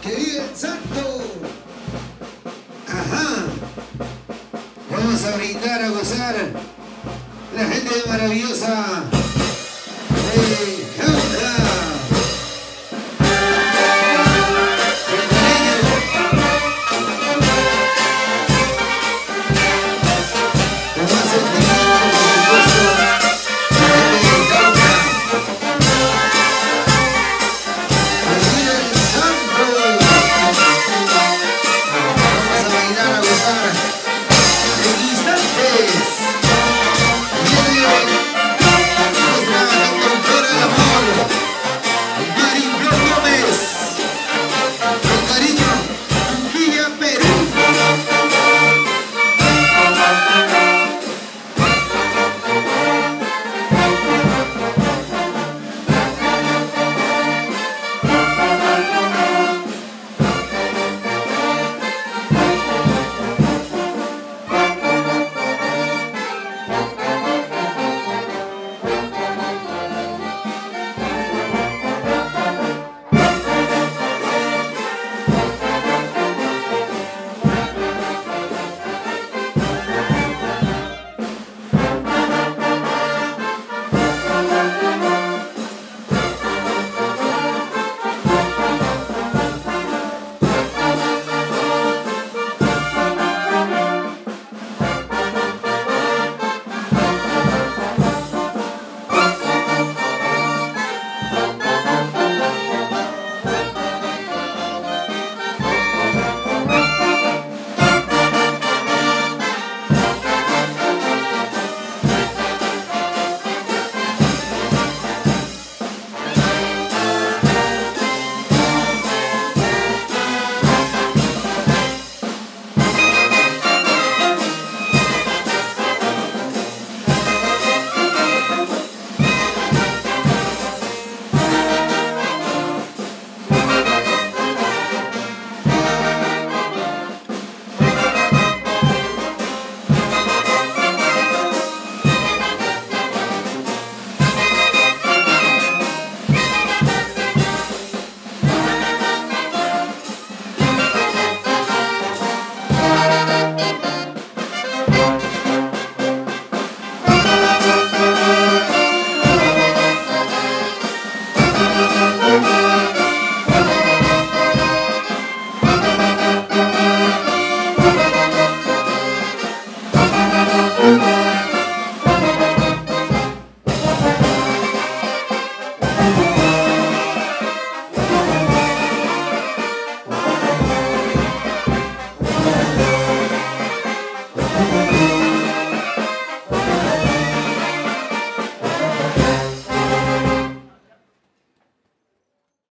que vive el santo. Ajá. Vamos a brindar, a gozar la gente maravillosa